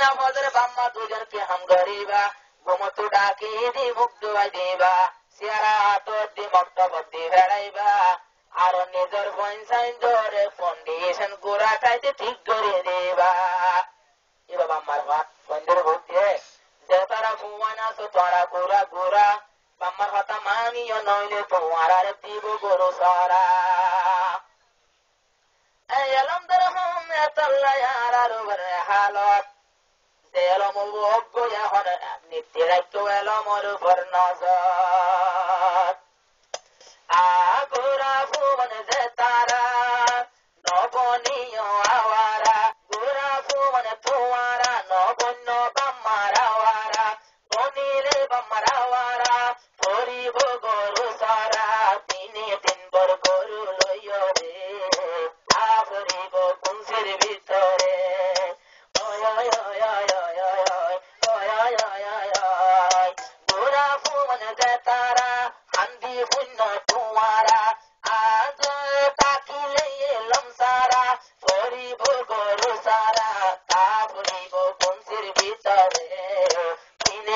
না বাম্মা দুজনকে হাম গরিবা ঘুমতু ডাকি দি মুখ দুয়াই দিবা। সিয়ারা তো দি মক্তব দি বেড়াইবা। আর নিজের পয়সাইন ধরে ফাউন্ডেশন গোড়া খাইতে ঠিক করে দেবা। এ বাবা আমার ভাত বন্ধের ভোট যে তারা ফুয়ানা তো তারা গোড়া গোড়া। বাম্মার কথা মানিও নইলে তোমার আর দিব গরু সারা। এলম দর হম এতল্লা আর হালত। অজ্ঞ এখন নিত্য রাজ্য এলমর উপর নজর আগোরা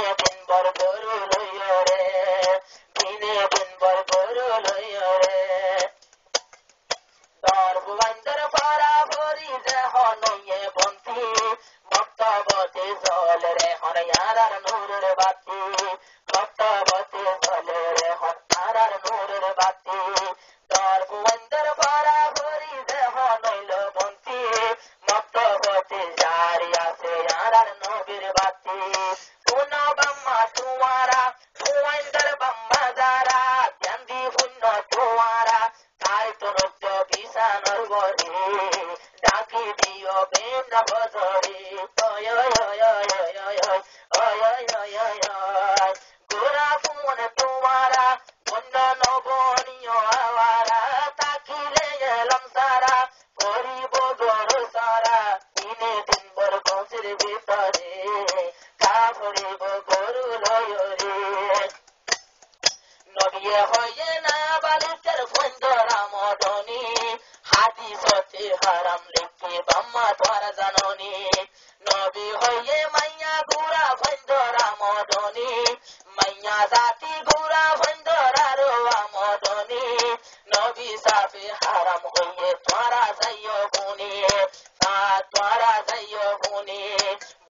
দিনে দিন বর গরু লইয় রে দিনে দিন বর গরু লইয় রে দর্বন্দর পারা ভরি বন্তি মক্তবতে জল রে হন ইয়ারার নূরের বাতি গরে ডাকি দিও বেন বজরে ওয় ওয় ওয় ওয় ওয় ওয় ওয় ওয় ওয় ওয় গোরা ফুন তুয়ারা বন্য নবনীয় আওয়ারা তাকিলে এলাম সারা করিব গরু সারা দিনে দিন বর কৌশের ভিতরে কা করিব গরু লয় রে নবিয়ে হয়ে হারাম লিখতে বাম্মা তোরা জাননি। নবী হয়ে মাইয়া গুড়া ফন্দরা মদনী। মাইয়া জাতি গুড়া ফন্দরা রোয়া মদনী। নবী সাফে হারাম হয়ে তোরা যাইও গুনি তোরা যাইও গুনি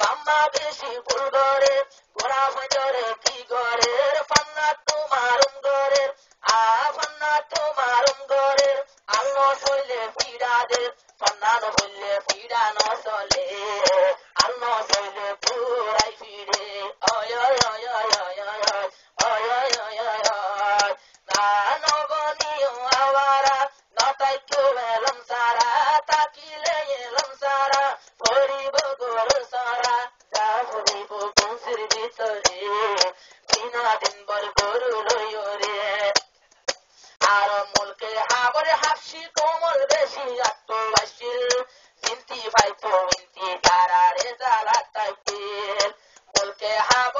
বাম্মা বেশি ভুল করে গোড়া ফন্দরে কি mano vuole, fida no sole.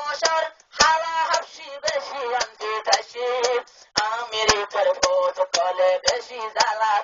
باشر حالا حبشی بشی انتی تشی آمیری کرد بود کاله بشی زلات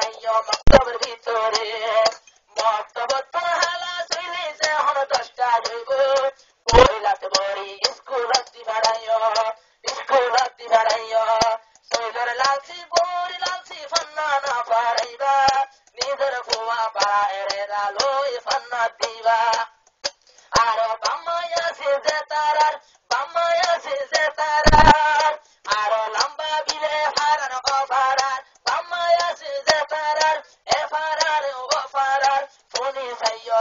জেতারার আছে আরও লম্বা বিলে হারার অফারার বাম্মায় আছে জেতারার এফারার ওফারার ফোনে ভাইয়া